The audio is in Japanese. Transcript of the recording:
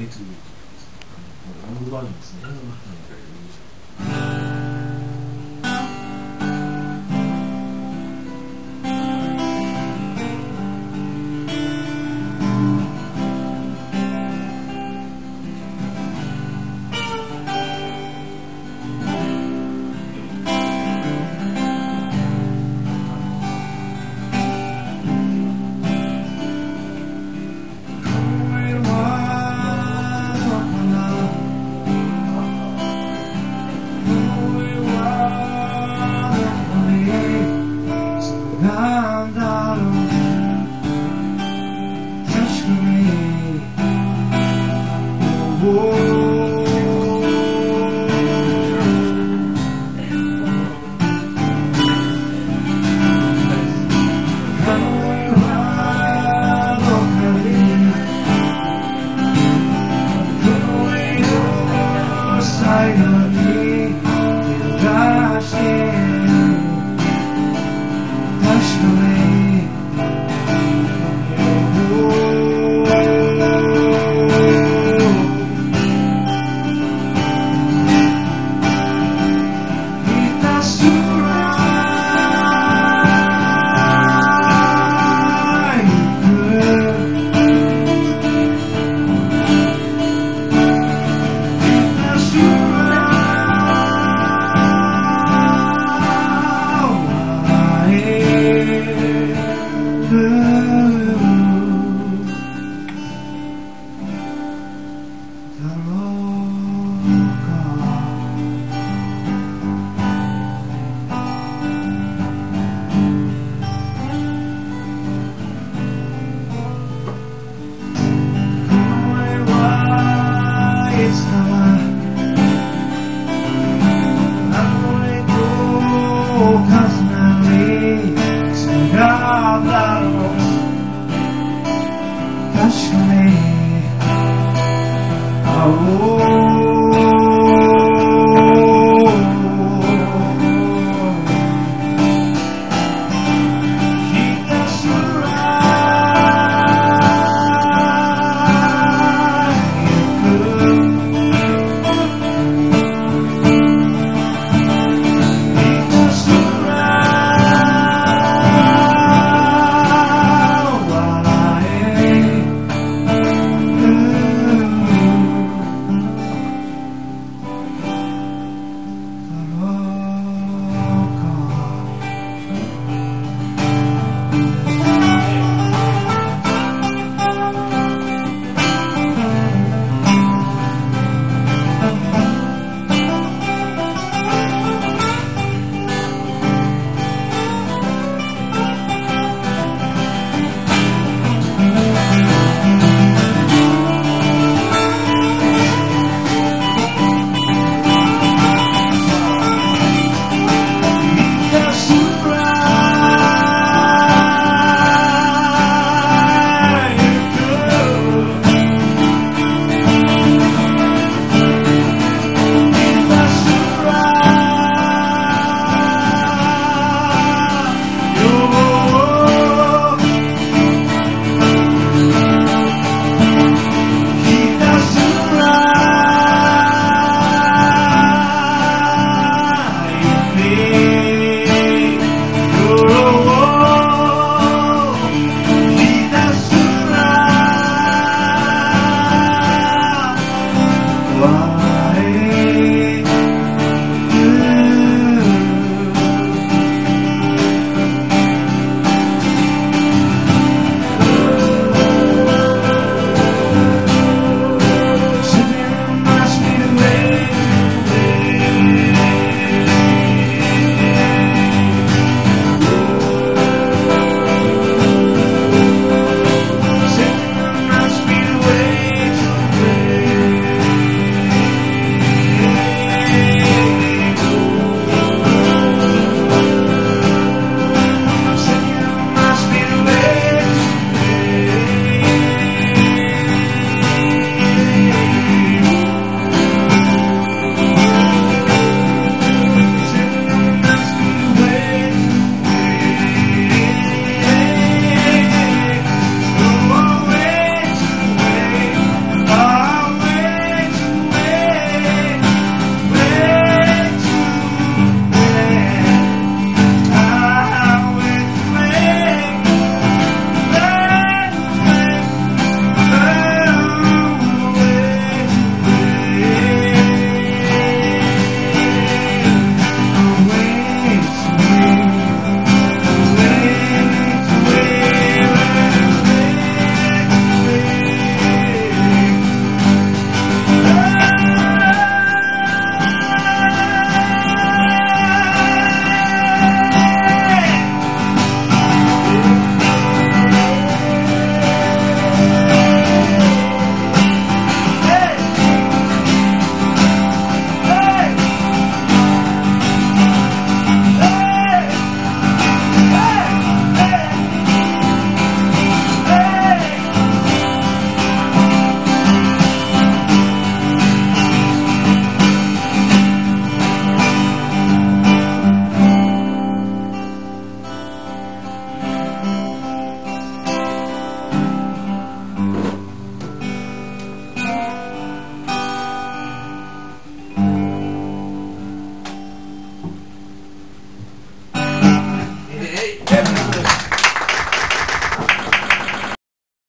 えっと、ロングバージョンですね。I don't know. Oh.